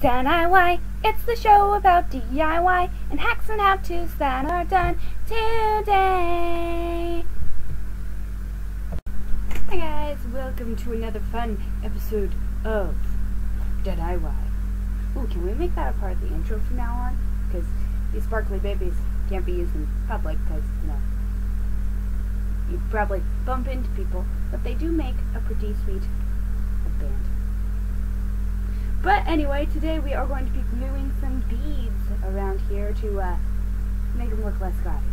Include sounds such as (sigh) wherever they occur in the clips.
DIY. It's the show about DIY and hacks and how-tos that are done today. Hi guys, welcome to another fun episode of DIY. Ooh, can we make that a part of the intro from now on? Because these sparkly babies can't be used in public because, you know, you'd probably bump into people, but they do make a pretty sweet band. But anyway, today we are going to be gluing some beads around here to uh, make them look less gaudy.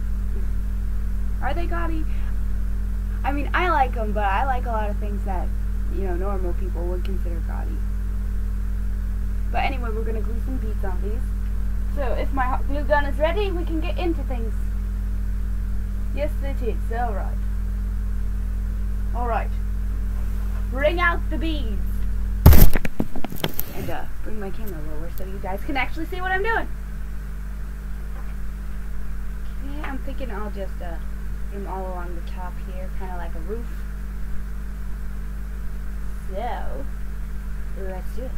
Are they gaudy? I mean, I like them, but I like a lot of things that, you know, normal people would consider gaudy. But anyway, we're going to glue some beads on these. So if my hot glue gun is ready, we can get into things. Yes, it is. Alright. Alright. Bring out the beads and bring my camera lower so you guys can actually see what I'm doing. Okay, I'm thinking I'll just uh, them all along the top here, kind of like a roof. So, let's do it.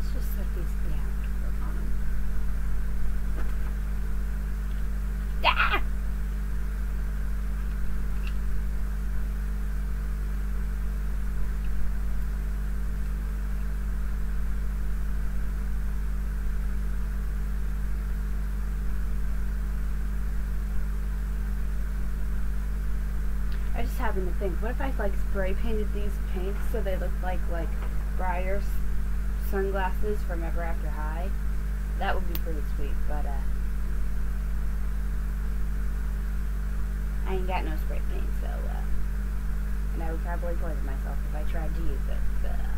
Let's just set these down for a moment. Ah! I just happened to think, what if I like spray painted these paints so they look like like Briar's sunglasses from Ever After High? That would be pretty sweet, but uh I ain't got no spray paint, so uh and I would probably poison myself if I tried to use it, so yeah.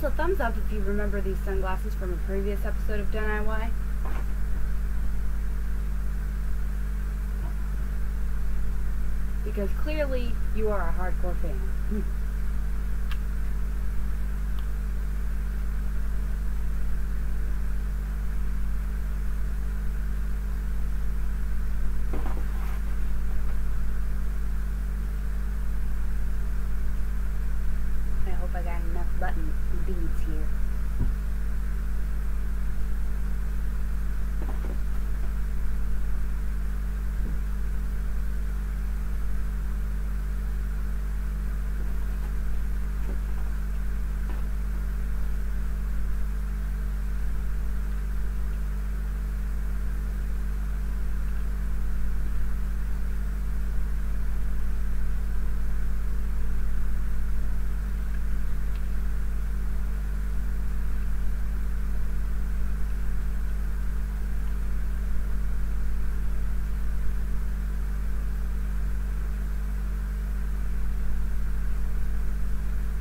Also, thumbs up if you remember these sunglasses from a previous episode of DIY. Because clearly you are a hardcore fan. (laughs) I hope I got enough button beads here.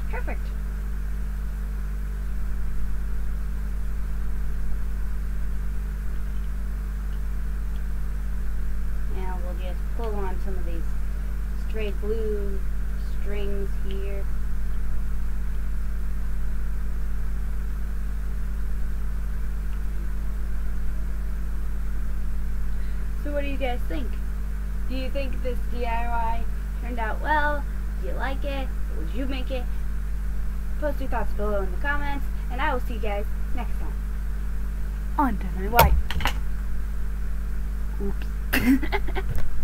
Perfect. Now we'll just pull on some of these straight blue strings here. So what do you guys think? Do you think this DIY turned out well? Do you like it? Would you make it? Post your thoughts below in the comments, and I will see you guys next time. On DIY. Oops. (laughs)